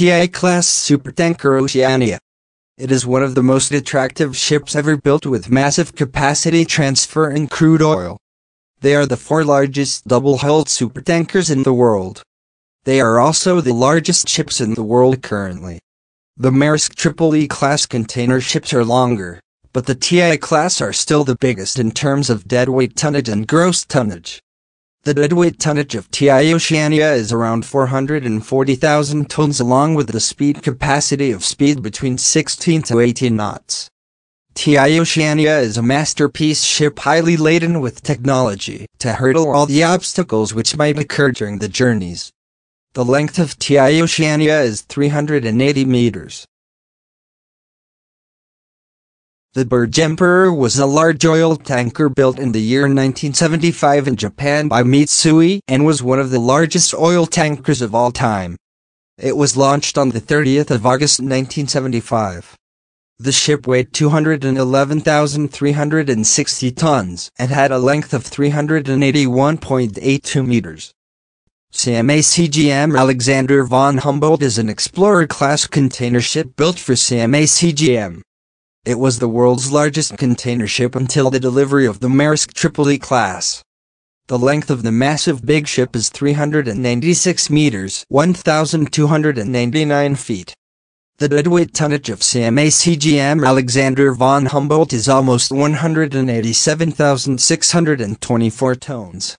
TI-class supertanker Oceania. It is one of the most attractive ships ever built with massive capacity transferring crude oil. They are the four largest double-hulled supertankers in the world. They are also the largest ships in the world currently. The Maersk Triple E class container ships are longer, but the TI class are still the biggest in terms of deadweight tonnage and gross tonnage. The deadweight tonnage of TI Oceania is around 440,000 tons along with the speed capacity of speed between 16 to 18 knots. TI Oceania is a masterpiece ship highly laden with technology to hurdle all the obstacles which might occur during the journeys. The length of TI Oceania is 380 meters. The Berge Emperor was a large oil tanker built in the year 1975 in Japan by Mitsui and was one of the largest oil tankers of all time. It was launched on the 30th of August 1975. The ship weighed 211,360 tons and had a length of 381.82 meters. CMA CGM Alexander von Humboldt is an Explorer-class container ship built for CMA CGM. It was the world's largest container ship until the delivery of the Maersk Triple E class. The length of the massive big ship is 396 meters 1,299 feet. The deadweight tonnage of CMA CGM Alexander von Humboldt is almost 187,624 tons.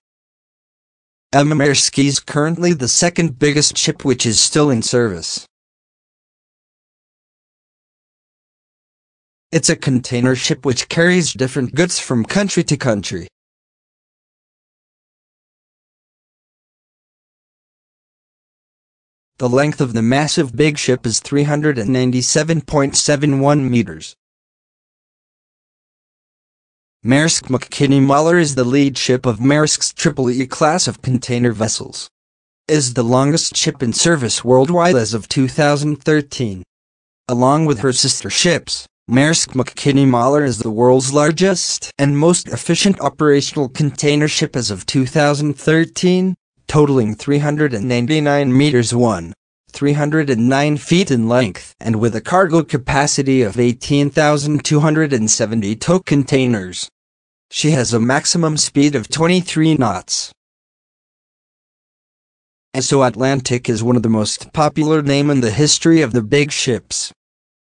Maersk is currently the second biggest ship which is still in service. It's a container ship which carries different goods from country to country. The length of the massive big ship is 397.71 meters. Maersk McKinney Møller is the lead ship of Maersk's Triple E class of container vessels. Is the longest ship in service worldwide as of 2013. Along with her sister ships, Maersk McKinney Møller is the world's largest and most efficient operational container ship as of 2013, totaling 399 meters 1. 309 feet in length and with a cargo capacity of 18,270 tow containers. She has a maximum speed of 23 knots. Esso Atlantic is one of the most popular name in the history of the big ships.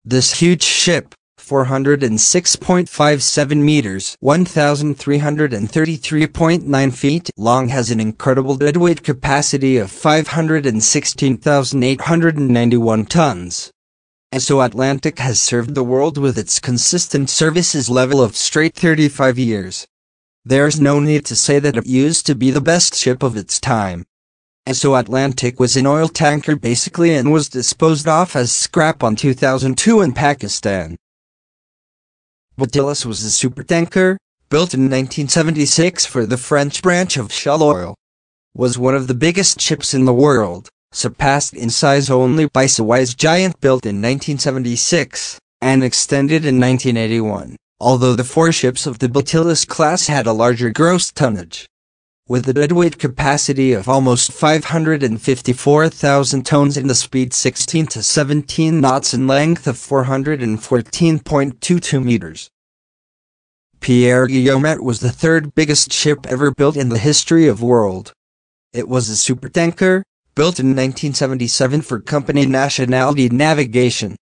This huge ship, 406.57 meters 1,333.9 feet long has an incredible deadweight capacity of 516,891 tons. Esso Atlantic has served the world with its consistent services level of straight 35 years. There's no need to say that it used to be the best ship of its time. Esso Atlantic was an oil tanker basically and was disposed off as scrap on 2002 in Pakistan. Batillus was a supertanker, built in 1976 for the French branch of Shell Oil. Was one of the biggest ships in the world, surpassed in size only by Seawise Giant built in 1976, and extended in 1981, although the four ships of the Batillus class had a larger gross tonnage. With a deadweight capacity of almost 554,000 tons and the speed 16 to 17 knots and length of 414.22 meters. Pierre Guillaumat was the third biggest ship ever built in the history of world. It was a supertanker, built in 1977 for Company Nationale de Navigation.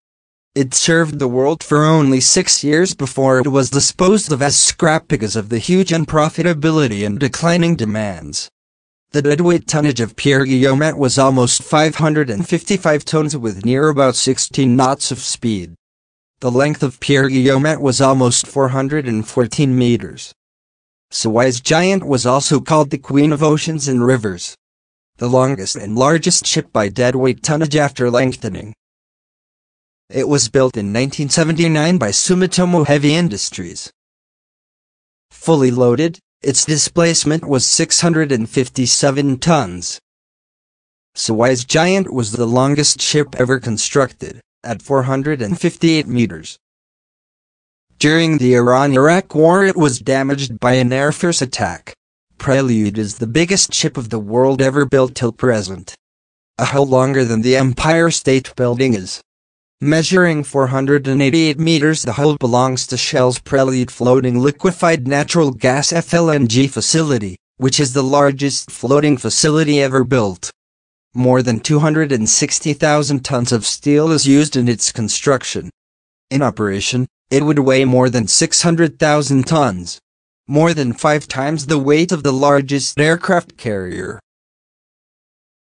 It served the world for only six years before it was disposed of as scrap because of the huge unprofitability and declining demands. The deadweight tonnage of Pierre Guillaumat was almost 555 tons with near about 16 knots of speed. The length of Pierre Guillaumat was almost 414 meters. Seawise Giant was also called the Queen of Oceans and Rivers. The longest and largest ship by deadweight tonnage after lengthening. It was built in 1979 by Sumitomo Heavy Industries. Fully loaded, its displacement was 657 tons. Seawise Giant was the longest ship ever constructed, at 458 meters. During the Iran-Iraq War it was damaged by an air force attack. Prelude is the biggest ship of the world ever built till present. Uh, a hull longer than the Empire State Building is. Measuring 488 meters the hull belongs to Shell's Prelude Floating Liquefied Natural Gas FLNG facility, which is the largest floating facility ever built. More than 260,000 tons of steel is used in its construction. In operation, it would weigh more than 600,000 tons. More than five times the weight of the largest aircraft carrier.